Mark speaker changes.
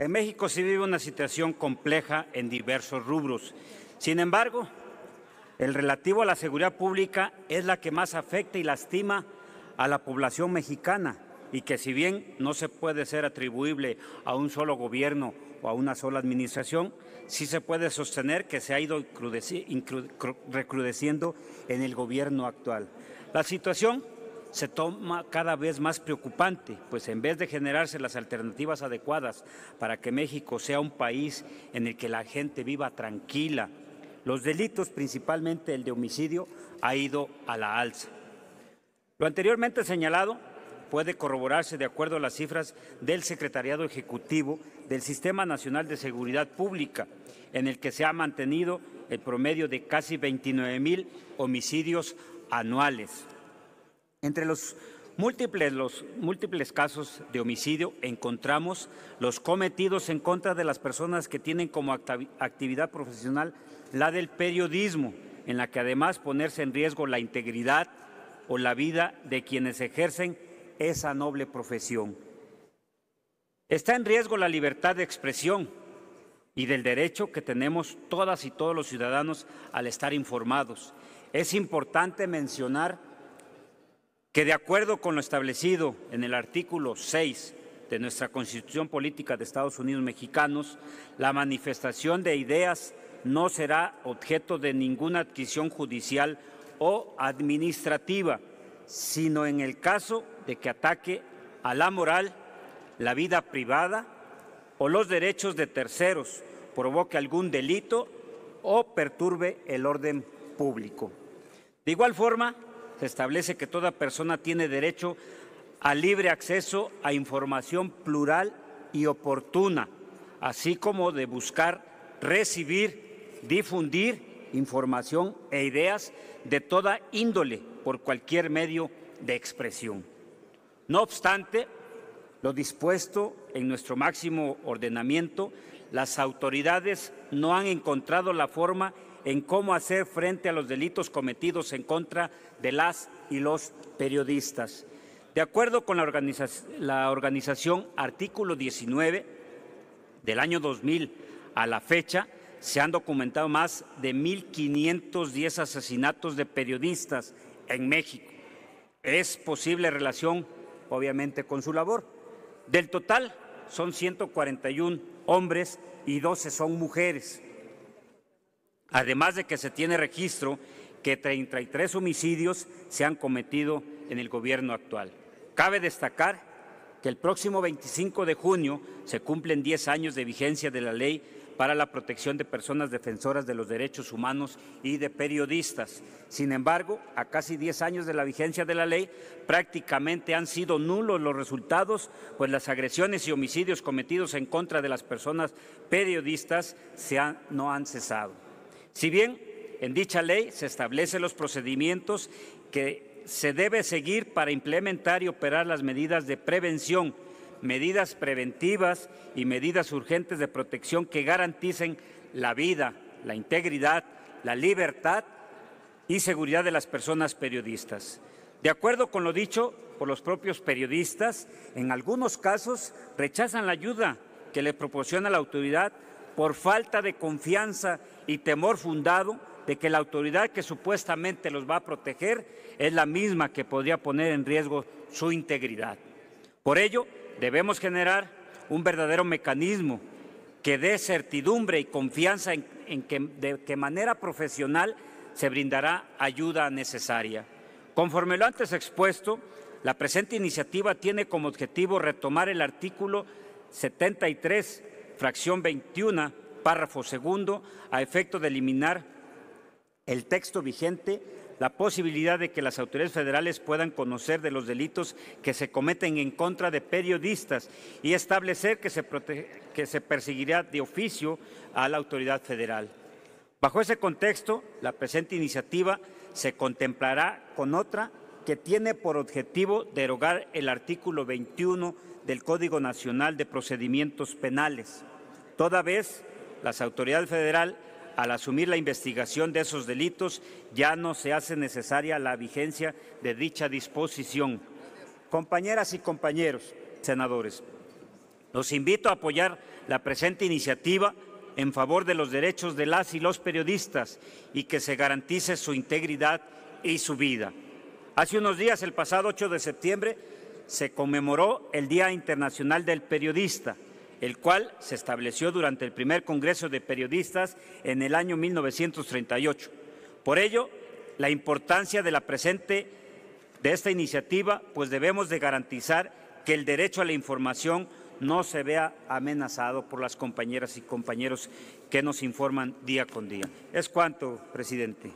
Speaker 1: En México se vive una situación compleja en diversos rubros. Sin embargo, el relativo a la seguridad pública es la que más afecta y lastima a la población mexicana y que si bien no se puede ser atribuible a un solo gobierno o a una sola administración, sí se puede sostener que se ha ido recrudeciendo en el gobierno actual. La situación se toma cada vez más preocupante, pues en vez de generarse las alternativas adecuadas para que México sea un país en el que la gente viva tranquila, los delitos, principalmente el de homicidio, ha ido a la alza. Lo anteriormente señalado puede corroborarse de acuerdo a las cifras del Secretariado Ejecutivo del Sistema Nacional de Seguridad Pública, en el que se ha mantenido el promedio de casi 29 mil homicidios anuales. Entre los múltiples, los múltiples casos de homicidio encontramos los cometidos en contra de las personas que tienen como actividad profesional la del periodismo, en la que además ponerse en riesgo la integridad o la vida de quienes ejercen esa noble profesión. Está en riesgo la libertad de expresión y del derecho que tenemos todas y todos los ciudadanos al estar informados. Es importante mencionar que de acuerdo con lo establecido en el artículo 6 de nuestra Constitución Política de Estados Unidos Mexicanos, la manifestación de ideas no será objeto de ninguna adquisición judicial o administrativa, sino en el caso de que ataque a la moral, la vida privada o los derechos de terceros, provoque algún delito o perturbe el orden público. De igual forma, se establece que toda persona tiene derecho al libre acceso a información plural y oportuna, así como de buscar, recibir difundir información e ideas de toda índole por cualquier medio de expresión. No obstante, lo dispuesto en nuestro máximo ordenamiento, las autoridades no han encontrado la forma en cómo hacer frente a los delitos cometidos en contra de las y los periodistas. De acuerdo con la, organización Artículo 19 del año 2000 a la fecha, se han documentado más de 1.510 asesinatos de periodistas en México. Es posible relación, obviamente, con su labor. Del total, son 141 hombres y 12 son mujeres. Además de que se tiene registro que 33 homicidios se han cometido en el gobierno actual. Cabe destacar que el próximo 25 de junio se cumplen 10 años de vigencia de la ley para la protección de personas defensoras de los derechos humanos y de periodistas. Sin embargo, a casi 10 años de la vigencia de la ley, prácticamente han sido nulos los resultados, pues las agresiones y homicidios cometidos en contra de las personas periodistas no han cesado. Si bien en dicha ley se establecen los procedimientos que se debe seguir para implementar y operar las medidas de prevención medidas preventivas y medidas urgentes de protección que garanticen la vida, la integridad, la libertad y seguridad de las personas periodistas. De acuerdo con lo dicho por los propios periodistas, en algunos casos rechazan la ayuda que le proporciona la autoridad por falta de confianza y temor fundado de que la autoridad que supuestamente los va a proteger es la misma que podría poner en riesgo su integridad. Por ello, Debemos generar un verdadero mecanismo que dé certidumbre y confianza en, que de qué manera profesional se brindará ayuda necesaria. Conforme lo antes expuesto, la presente iniciativa tiene como objetivo retomar el artículo 73, fracción 21, párrafo segundo, a efecto de eliminar el texto vigente la posibilidad de que las autoridades federales puedan conocer de los delitos que se cometen en contra de periodistas y establecer que se, que se perseguirá de oficio a la autoridad federal. Bajo ese contexto, la presente iniciativa se contemplará con otra que tiene por objetivo derogar el artículo 21 del Código Nacional de Procedimientos Penales, toda vez las autoridades federales al asumir la investigación de esos delitos, ya no se hace necesaria la vigencia de dicha disposición. Compañeras y compañeros senadores, Los invito a apoyar la presente iniciativa en favor de los derechos de las y los periodistas y que se garantice su integridad y su vida. Hace unos días, el pasado 8 de septiembre, se conmemoró el Día Internacional del Periodista, el cual se estableció durante el primer Congreso de Periodistas en el año 1938. Por ello, la importancia de la presente de esta iniciativa, pues debemos de garantizar que el derecho a la información no se vea amenazado por las compañeras y compañeros que nos informan día con día. Es cuanto, presidente.